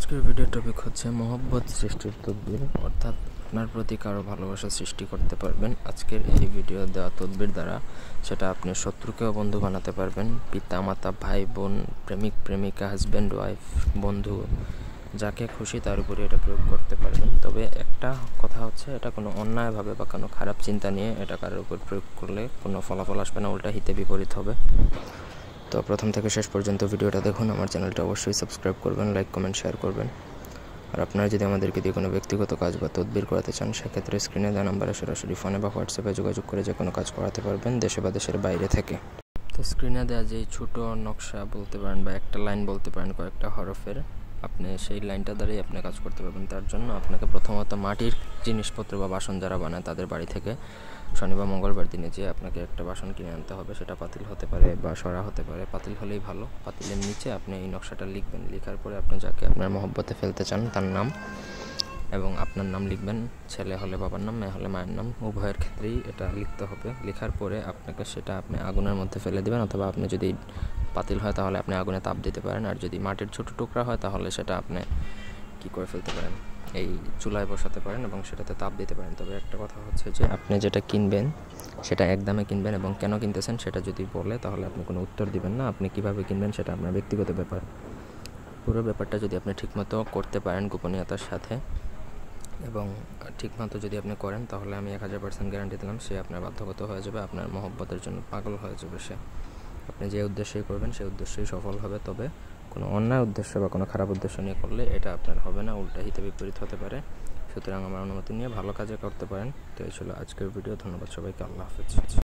আজকের video topic হচ্ছে মহব্বত সৃষ্টির তদবির, অর্থাৎ আপনার প্রতি কারও ভালোবাসা সৃষ্টি করতে পারবেন। আজকের এই ভিডিও দেওয়া তদবির দ্বারা সেটা আপনি শত্রুকেও বন্ধু বানাতে পারবেন। পিতা মাতা ভাই, বোন, প্রেমিক, প্রেমিকা হাজব্যান্ড ওয়াইফ বন্ধু, যাকে খুশি তার উপরে এটা প্রয়োগ করতে পারবেন। তবে একটা কথা হচ্ছে, এটা কোনো অন্যায়ভাবে বা কোনো খারাপ চিন্তা নিয়ে এটা কারোর উপর প্রয়োগ করলে কোনো ফলাফল আসবে না, উল্টা হিতে বিপরীত হবে। তো প্রথম থেকে শেষ পর্যন্ত ভিডিওটা দেখুন। আমার চ্যানেলটা অবশ্যই সাবস্ক্রাইব করবেন লাইক কমেন্ট শেয়ার করবেন। আর আপনারা যদি আমাদেরকে দিয়ে কোনো ব্যক্তিগত কাজ বা তদবির করাতে চান, সেক্ষেত্রে স্ক্রিনে দেওয়া নাম্বারে সরাসরি ফোনে বা হোয়াটসঅ্যাপে যোগাযোগ করে যে কোনো কাজ করাতে পারবেন, দেশে বা দেশের বাইরে থেকে। তো স্ক্রিনে দেওয়া যে ছোটো নকশা বলতে পারেন বা একটা লাইন বলতে পারেন কয়েকটা হরফের আপনি সেই লাইনটা দ্বারাই আপনি কাজ করতে পারবেন। তার জন্য আপনাকে প্রথমত মাটির জিনিসপত্র বা বাসন যারা বানায় তাদের বাড়ি থেকে শনি বা মঙ্গলবার দিনে যে আপনাকে একটা বাসন কিনে আনতে হবে। সেটা পাতিল হতে পারে বা সরা হতে পারে। পাতিল হলেই ভালো। পাতিলের নিচে আপনি এই নকশাটা লিখবেন। লেখার পরে আপনি যাকে আপনার মহব্বতে ফেলতে চান তার নাম এবং আপনার নাম লিখবেন। ছেলে হলে বাবার নাম, মেয়ে হলে মায়ের নাম। উভয়ের ক্ষেত্রেই এটা লিখতে হবে। লেখার পরে আপনাকে সেটা আপনি আগুনের মধ্যে ফেলে দেবেন অথবা আপনি যদি পাতিল হয়, তাহলে আপনি আগুনে তাপ দিতে পারেন। আর যদি মাটির ছোটো টুকরা হয়, তাহলে সেটা আপনি কি করে ফেলতে পারেন? এই চুলায় বসাতে পারেন এবং সেটাতে তাপ দিতে পারেন। তবে একটা কথা হচ্ছে যে, আপনি যেটা কিনবেন, সেটা একদমে কিনবেন এবং কেন কিনতেছেন সেটা যদি বলে, তাহলে আপনি কোনো উত্তর দিবেন না। আপনি কীভাবে কিনবেন সেটা আপনার ব্যক্তিগত ব্যাপার। পুরো ব্যাপারটা যদি আপনি ঠিকমতো করতে পারেন গোপনীয়তার সাথে এবং ঠিকমতো যদি আপনি করেন, তাহলে আমি এক হাজার পার্সেন্ট গ্যারান্টি দিলাম, সে আপনার বাধ্যগত হয়ে যাবে, আপনার মহব্বতের জন্য পাগল হয়ে যাবে সে। আপনি যে উদ্দেশ্যেই করবেন, সেই উদ্দেশ্যেই সফল হবে। তবে কোনো অন্যায় উদ্দেশ্য বা কোনো খারাপ উদ্দেশ্য নিয়ে করলে এটা আপনার হবে না, উল্টা হিতে বিপরীত হতে পারে। সুতরাং আমার অনুমতি নিয়ে ভালো কাজে করতে পারেন। তো এই ছিল আজকের ভিডিও। ধন্যবাদ সবাইকে। আল্লাহ হাফেজ।